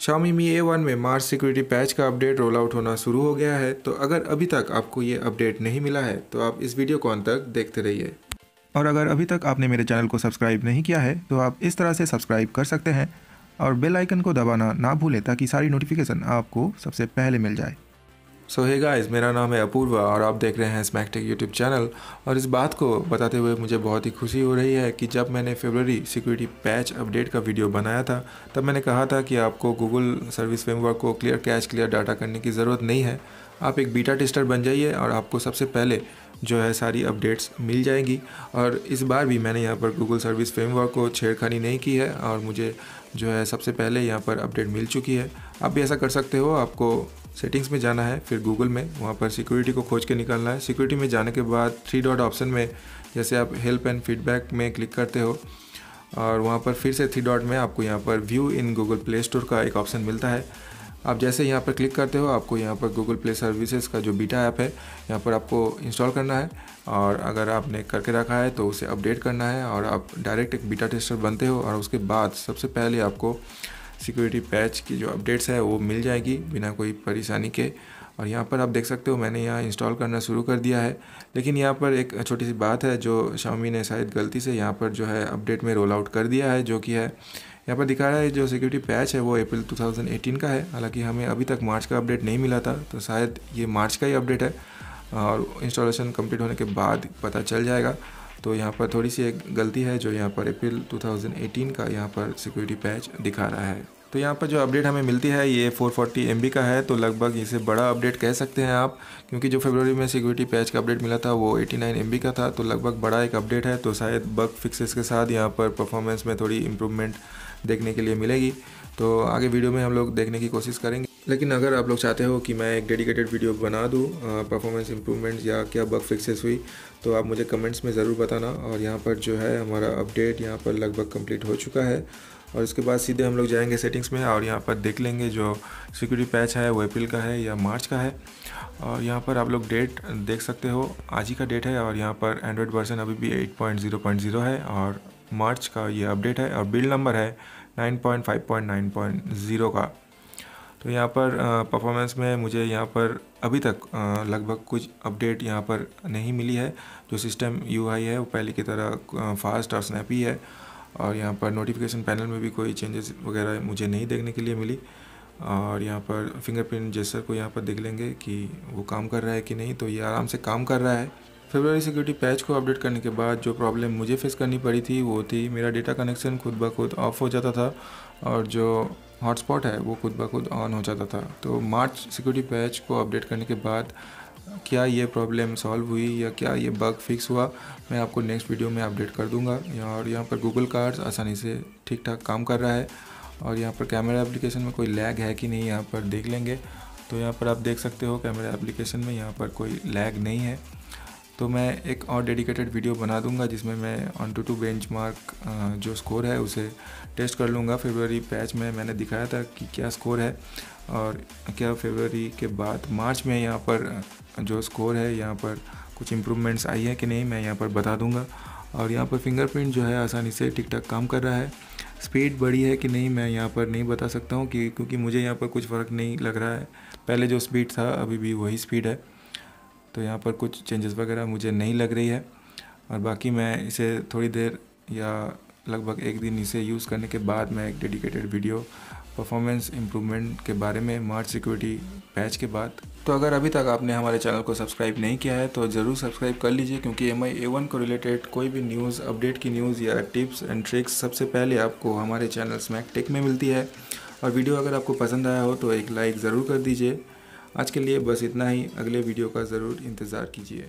Xiaomi Mi A1 में March security patch का update roll out होना शुरू हो गया है तो अगर अभी तक आपको ये अपडेट नहीं मिला है तो आप इस वीडियो को अंत तक देखते रहिए। और अगर अभी तक आपने मेरे चैनल को सब्सक्राइब नहीं किया है तो आप इस तरह से सब्सक्राइब कर सकते हैं और बेल आइकन को दबाना ना भूलें ताकि सारी नोटिफिकेशन आपको सबसे पहले मिल जाए। सो है गाइस मेरा नाम है अपूर्व और आप देख रहे हैं स्मैकटेक यूट्यूब चैनल और इस बात को बताते हुए मुझे बहुत ही खुशी हो रही है कि जब मैंने फेबररी सिक्योरिटी पैच अपडेट का वीडियो बनाया था, तब मैंने कहा था कि आपको गूगल सर्विस फ्रेमवर्क को क्लियर कैश क्लियर डाटा करने की ज़रूरत नहीं है। आप एक बीटा टेस्टर बन जाइए और आपको सबसे पहले जो है सारी अपडेट्स मिल जाएँगी। और इस बार भी मैंने यहाँ पर गूगल सर्विस फ्रेमवर्क को छेड़खानी नहीं की है और मुझे जो है सबसे पहले यहाँ पर अपडेट मिल चुकी है। आप भी ऐसा कर सकते हो, आपको सेटिंग्स में जाना है, फिर गूगल में, वहाँ पर सिक्योरिटी को खोज के निकालना है। सिक्योरिटी में जाने के बाद थ्री डॉट ऑप्शन में, जैसे आप हेल्प एंड फीडबैक में क्लिक करते हो, और वहाँ पर फिर से थ्री डॉट में आपको यहाँ पर view in Google Play Store का एक ऑप्शन मिलता है। आप जैसे यहाँ पर क्लिक करते हो, आपको यहाँ पर गूगल प्ले सर्विसेज़ का जो बीटा ऐप है, यहाँ पर आपको इंस्टॉल करना है, और अगर आपने करके रखा है तो उसे अपडेट करना है, और आप डायरेक्ट एक बीटा टेस्टर बनते हो, और उसके बाद सबसे पहले आपको सिक्योरिटी पैच की जो अपडेट्स है, वो मिल जाएगी बिना कोई परेशानी के। और यहाँ पर आप देख सकते हो, मैंने यहाँ इंस्टॉल करना शुरू कर दिया है। लेकिन यहाँ पर एक छोटी सी बात है, जो शामी ने शायद गलती से यहाँ पर जो है अपडेट में रोल आउट कर दिया है, जो कि है, यहाँ पर दिखा रहा है, जो सिक्योरिटी पैच है, वो अप्रैल 2018 का है। हालाँकि हमें अभी तक मार्च का अपडेट नहीं मिला था तो शायद ये मार्च का ही अपडेट है, और इंस्टॉलेशन कंप्लीट होने के बाद पता चल जाएगा। तो यहाँ पर थोड़ी सी एक गलती है जो यहाँ पर अप्रैल 2018 का यहाँ पर सिक्योरिटी पैच दिखा रहा है। तो यहाँ पर जो अपडेट हमें मिलती है, ये 440 फोर्टी का है तो लगभग इसे बड़ा अपडेट कह सकते हैं आप, क्योंकि जो फरवरी में सिक्योरिटी पैच का अपडेट मिला था, वो 89 नाइन का था तो लगभग बड़ा एक अपडेट है तो शायद बग फिक्सेस के साथ यहाँ पर परफॉर्मेंस में थोड़ी इम्प्रूवमेंट देखने के लिए मिलेगी। तो आगे वीडियो में हम लोग देखने की कोशिश करेंगे। लेकिन अगर आप लोग चाहते हो कि मैं एक डेडिकेटेड वीडियो बना दूँ परफॉर्मेंस इम्प्रूवमेंट या क्या बग फिक्सेस हुई तो आप मुझे कमेंट्स में ज़रूर बताना। और यहाँ पर जो है हमारा अपडेट यहाँ पर लगभग कंप्लीट हो चुका है। और इसके बाद सीधे हम लोग जाएँगे सेटिंग्स में और यहाँ पर देख लेंगे जो सिक्योरिटी पैच है, वो अप्रैल का है या मार्च का है। और यहाँ पर आप लोग डेट देख सकते हो, आज ही का डेट है और यहाँ पर एंड्रॉयड वर्जन अभी भी 8.0.0 है और मार्च का ये अपडेट है और बिल नंबर है 9.5.9.0 का। तो यहाँ पर परफॉर्मेंस में मुझे यहाँ पर अभी तक लगभग कुछ अपडेट यहाँ पर नहीं मिली है। जो सिस्टम यूआई है, वो पहले की तरह फास्ट और स्नैपी है। और यहाँ पर नोटिफिकेशन पैनल में भी कोई चेंजेस वगैरह मुझे नहीं देखने के लिए मिली। और यहाँ पर फिंगरप्रिंट जेसर को यहाँ पर देख लेंगे कि वो काम कर रहा है कि नहीं। तो ये आराम से काम कर रहा है। फेबररी सिक्योरिटी पैच को अपडेट करने के बाद जो प्रॉब्लम मुझे फेस करनी पड़ी थी, वो थी मेरा डेटा कनेक्शन खुद ब खुद ऑफ़ हो जाता था। और जो हॉटस्पॉट है, वो खुद ब खुद ऑन हो जाता था। तो मार्च सिक्योरिटी पैच को अपडेट करने के बाद, क्या ये प्रॉब्लम सॉल्व हुई या क्या ये बग फिक्स हुआ, मैं आपको नेक्स्ट वीडियो में अपडेट कर दूँगा। और यहाँ पर गूगल कार्ड्स आसानी से ठीक ठाक काम कर रहा है। और यहाँ पर कैमरा एप्लीकेशन में कोई लैग है कि नहीं, यहाँ पर देख लेंगे। तो यहाँ पर आप देख सकते हो कैमरा एप्लीकेशन में यहाँ पर कोई लैग नहीं है। तो मैं एक और डेडिकेटेड वीडियो बना दूँगा जिसमें मैं ऑन टू टू बेंच जो स्कोर है उसे टेस्ट कर लूँगा। फेबररी पैच में मैंने दिखाया था कि क्या स्कोर है और क्या फेबररी के बाद मार्च में यहाँ पर जो स्कोर है, यहाँ पर कुछ इम्प्रूवमेंट्स आई है कि नहीं, मैं यहाँ पर बता दूँगा। और यहाँ पर फिंगरप्रिंट जो है आसानी से ठीक ठाक काम कर रहा है। स्पीड बढ़ी है कि नहीं, मैं यहाँ पर नहीं बता सकता हूँ कि, क्योंकि मुझे यहाँ पर कुछ फ़र्क नहीं लग रहा है। पहले जो स्पीड था, अभी भी वही स्पीड है। तो यहाँ पर कुछ चेंजेस वगैरह मुझे नहीं लग रही है। और बाकी मैं इसे थोड़ी देर या लगभग एक दिन इसे यूज़ करने के बाद मैं एक डेडिकेटेड वीडियो परफॉर्मेंस इम्प्रूवमेंट के बारे में मार्च सिक्योरिटी पैच के बाद। तो अगर अभी तक आपने हमारे चैनल को सब्सक्राइब नहीं किया है तो ज़रूर सब्सक्राइब कर लीजिए, क्योंकि एम आई ए वन को रिलेटेड कोई भी न्यूज़ अपडेट की न्यूज़ या टिप्स एंड ट्रिक्स सबसे पहले आपको हमारे चैनल स्मैक टेक में मिलती है। और वीडियो अगर आपको पसंद आया हो तो एक लाइक ज़रूर कर दीजिए। आज के लिए बस इतना ही। अगले वीडियो का ज़रूर इंतज़ार कीजिए।